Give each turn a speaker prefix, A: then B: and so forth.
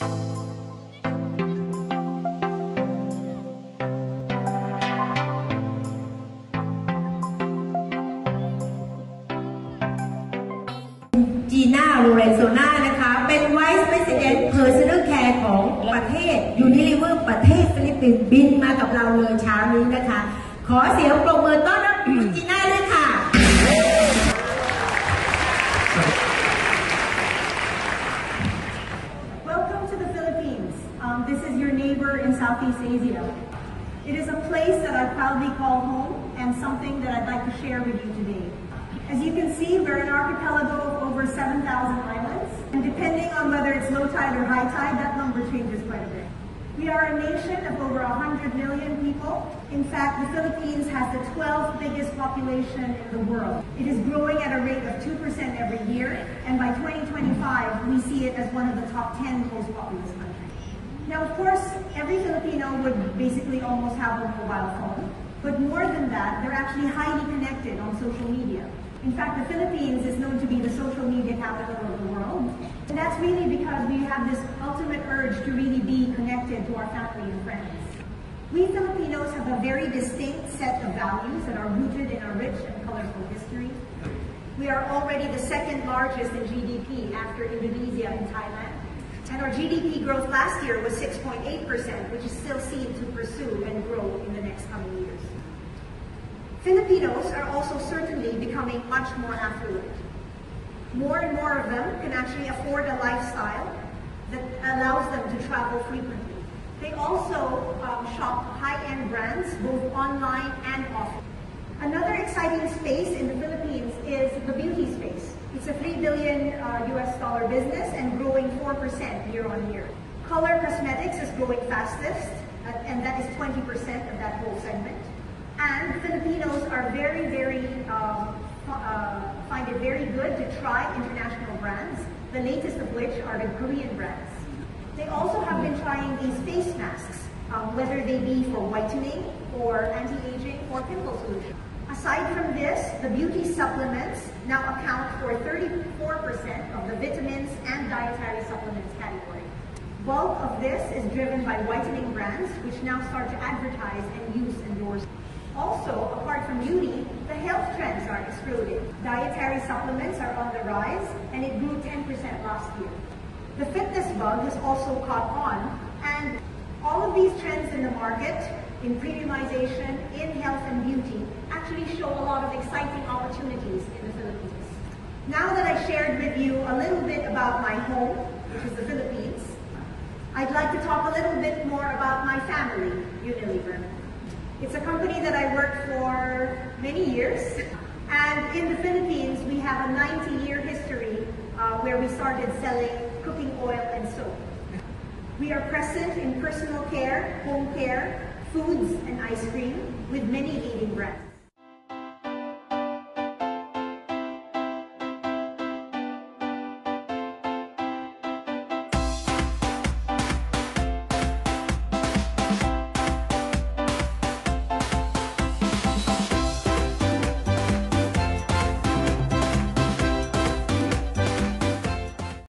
A: จีน่าโรเรนโซนานะคะ เป็น Vice President Personal Care ของประเทศ Unilever ประเทศฟิลิปปินส์บินมากับเราเลยเช้านี้นะคะ ขอเสียงปรบมือต้อนรับจีน่า
B: Southeast Asia. It is a place that I proudly call home and something that I'd like to share with you today. As you can see, we're an archipelago of over 7,000 islands, and depending on whether it's low tide or high tide, that number changes quite a bit. We are a nation of over 100 million people. In fact, the Philippines has the 12th biggest population in the world. It is growing at a rate of 2% every year, and by 2025, we see it as one of the top 10 most populous countries. Now, of course, every Filipino would basically almost have a mobile phone, but more than that, they're actually highly connected on social media. In fact, the Philippines is known to be the social media capital of the world, and that's really because we have this ultimate urge to really be connected to our family and friends. We Filipinos have a very distinct set of values that are rooted in our rich and colorful history. We are already the second largest in GDP after Indonesia and Thailand. And our GDP growth last year was 6.8%, which is still seen to pursue and grow in the next coming years. Filipinos are also certainly becoming much more affluent. More and more of them can actually afford a lifestyle that allows them to travel frequently. They also um, shop high-end brands both online and offline. Another exciting space in the Philippines is the beauty. It's a 3 billion uh, US dollar business and growing 4% year on year. Color cosmetics is growing fastest, uh, and that is 20% of that whole segment. And Filipinos are very, very, um, uh, find it very good to try international brands, the latest of which are the Korean brands. They also have been trying these face masks, um, whether they be for whitening or anti-aging or pimple solution. Aside from this, the beauty supplements now account for 34% of the vitamins and dietary supplements category. Bulk of this is driven by whitening brands, which now start to advertise and use endorse. Also, apart from beauty, the health trends are exploding. Dietary supplements are on the rise, and it grew 10% last year. The fitness bug has also caught on, and all of these trends in the market, in premiumization, in health and beauty, actually show a lot of exciting opportunities in the Philippines. Now that I shared with you a little bit about my home, which is the Philippines, I'd like to talk a little bit more about my family, Unilever. It's a company that I worked for many years. And in the Philippines, we have a 90-year history uh, where we started selling cooking oil and soap. We are present in personal care, home care, foods and ice cream with many leading brands.